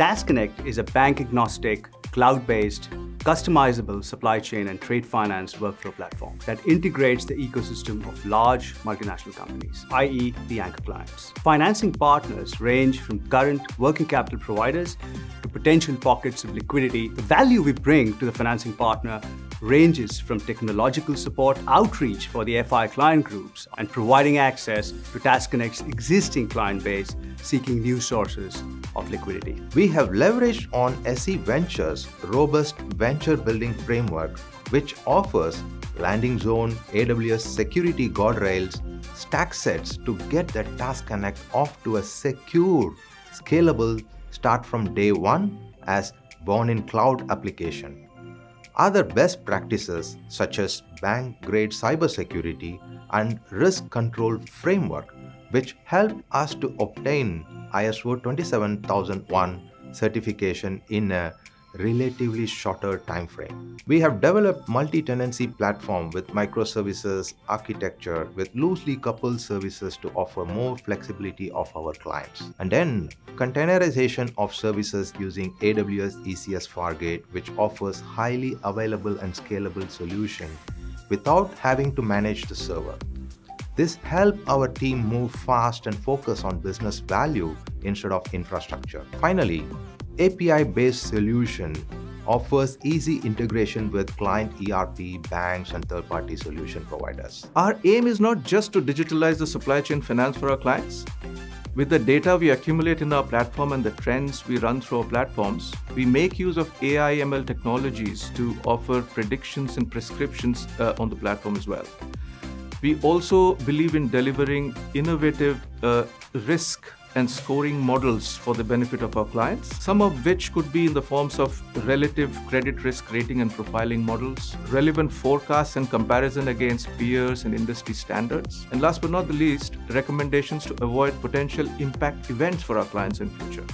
TASConnect is a bank-agnostic, cloud-based, customizable supply chain and trade finance workflow platform that integrates the ecosystem of large multinational companies, i.e. the anchor clients. Financing partners range from current working capital providers to potential pockets of liquidity. The value we bring to the financing partner ranges from technological support, outreach for the FI client groups, and providing access to TASConnect's existing client base seeking new sources of liquidity. We have leveraged on SC Ventures' robust venture building framework, which offers landing zone, AWS security guardrails, stack sets to get the TASConnect off to a secure, scalable start from day one as born in cloud application. Other best practices such as bank-grade cybersecurity and risk control framework which help us to obtain ISO 27001 certification in a relatively shorter time frame. We have developed multi-tenancy platform with microservices architecture with loosely coupled services to offer more flexibility of our clients. And then containerization of services using AWS ECS Fargate which offers highly available and scalable solution without having to manage the server. This helped our team move fast and focus on business value instead of infrastructure. Finally, API-based solution offers easy integration with client ERP, banks, and third-party solution providers. Our aim is not just to digitalize the supply chain finance for our clients. With the data we accumulate in our platform and the trends we run through our platforms, we make use of AI ML technologies to offer predictions and prescriptions uh, on the platform as well. We also believe in delivering innovative uh, risk and scoring models for the benefit of our clients, some of which could be in the forms of relative credit risk rating and profiling models, relevant forecasts and comparison against peers and industry standards, and last but not the least, recommendations to avoid potential impact events for our clients in future.